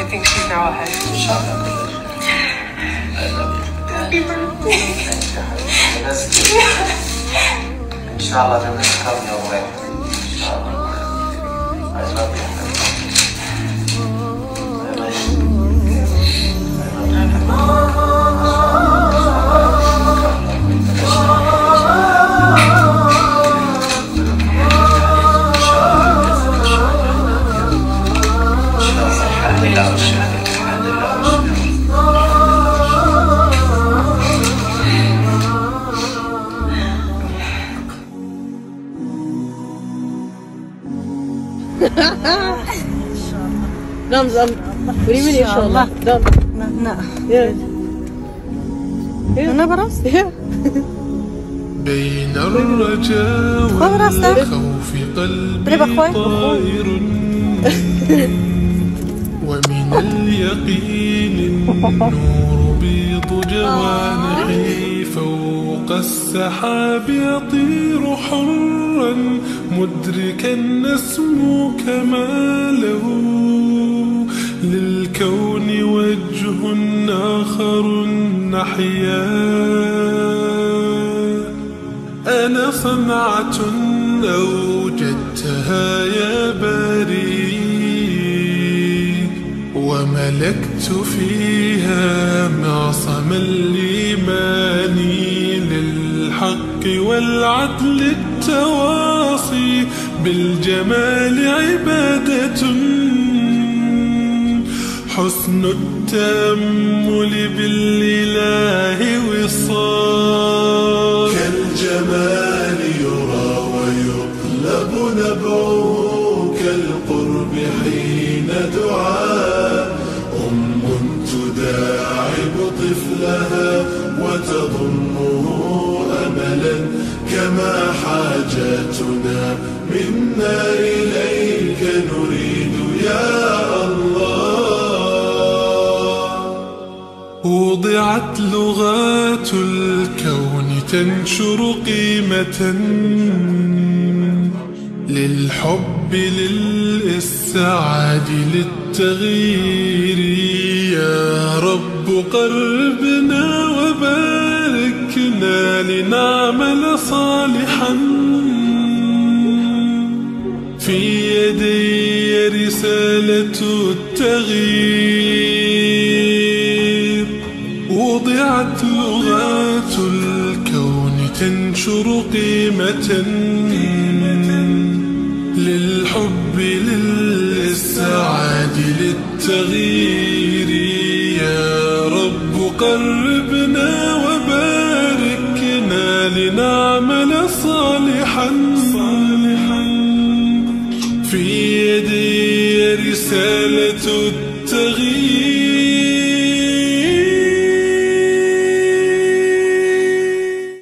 I think she's now ahead. شاء الله بنذكر يومين ان شاء الله I love you. What do you mean, inshallah? Dan. لا Yeah. أنا براس Yeah. بين الرجاء. والخوف قلبي. طائر ومن اليقين النور بيض جوانحي فوق السحاب يطير حرا مدركا نسمو كماله للكون وجه آخر نحيا. أنا صنعة أوجدتها يا باري وملكت فيها معصم الإيمان للحق والعدل التواصي. بالجمال عبادة حسن التأمل بالإله وصال. كالجمال يرى ويطلب نبعه كالقرب حين دعاء أم تداعب طفلها وتضمه أملا كما حاجاتنا منا إليك نريد وضعت لغات الكون تنشر قيمة للحب للإسعاد للتغيير. يا رب قربنا وباركنا لنعمل صالحا. في يدي رسالة التغيير. تنشر قيمة للحب للإسعاد للتغيير. يا رب قربنا وباركنا لنعمل صالحا. في يدي رسالة التغيير.